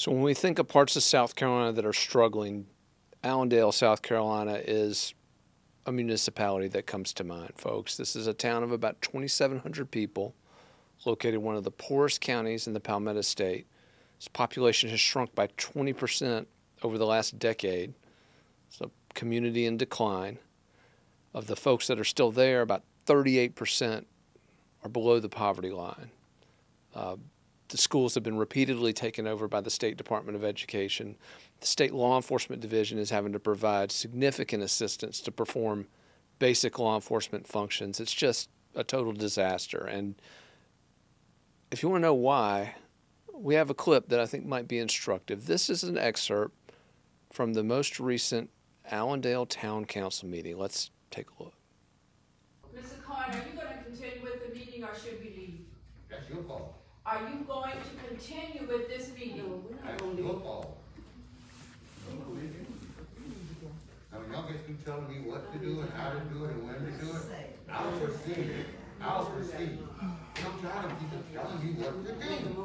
So when we think of parts of South Carolina that are struggling, Allendale, South Carolina is a municipality that comes to mind, folks. This is a town of about 2,700 people, located in one of the poorest counties in the Palmetto State. Its population has shrunk by 20% over the last decade. It's a community in decline. Of the folks that are still there, about 38% are below the poverty line. Uh, the schools have been repeatedly taken over by the State Department of Education. The State Law Enforcement Division is having to provide significant assistance to perform basic law enforcement functions. It's just a total disaster. And if you want to know why, we have a clip that I think might be instructive. This is an excerpt from the most recent Allendale Town Council meeting. Let's take a look. Mr. Carter, are you going to continue with the meeting or should we leave? That's your fault. Are you going to continue with this meeting? That's your fault. Now, when y'all get through telling me what to do and how to do it and when to do it, I'll proceed. I'll proceed. I'm trying to keep telling you what to do.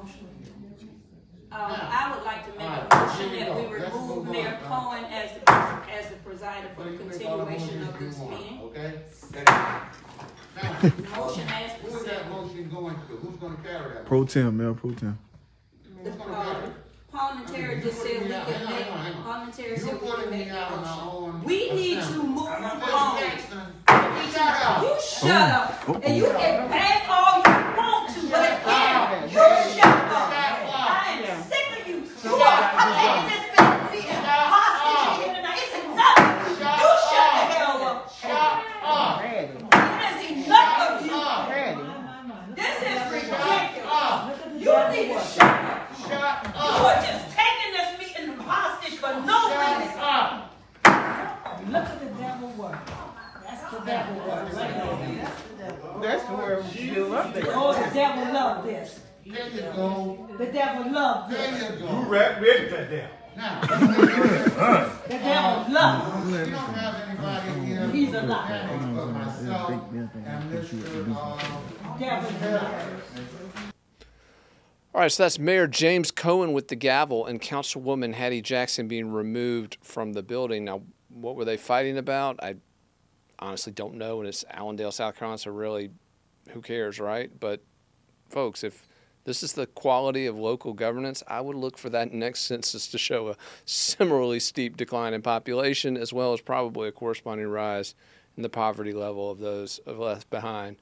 Um, I would like to make a motion that we remove. Mayor Cohen as the, as the presider for the you can make all the continuation of this meeting. Okay? Now, Motion going to? Who's gonna carry that? Pro tem, Mayor Pro tem. Who's gonna carry? Parliamentary just said we Hang on, can make, on, parliamentary said we can make a out on my motion. We need to move on. Mr. along. Jackson, Shut up. You shut up, oh, oh, and you can bang all you want to, but again, you shut up. I am sick of you. You are putting this business hostage here tonight. It's enough. You shut the hell up. Shut up. It is enough of you. Up. This is ridiculous. Up. You need to shut up. Shut You up. are just taking this meeting hostage for no Shut reason. up. Look at the devil work. That's the devil work right there. That's where we do up. Oh, the devil love this. There you go. The devil love this. There you You go. rap with for that. Now, The devil love. we don't have anybody here. He's a liar. but myself and Mr. uh, Devil love. All right, so that's Mayor James Cohen with the gavel and Councilwoman Hattie Jackson being removed from the building. Now, what were they fighting about? I honestly don't know, and it's Allendale, South Carolina, so really, who cares, right? But, folks, if this is the quality of local governance, I would look for that next census to show a similarly steep decline in population, as well as probably a corresponding rise in the poverty level of those left behind.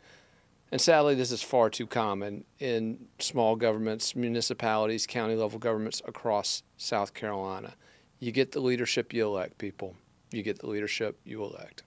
And sadly, this is far too common in small governments, municipalities, county level governments across South Carolina. You get the leadership you elect, people. You get the leadership you elect.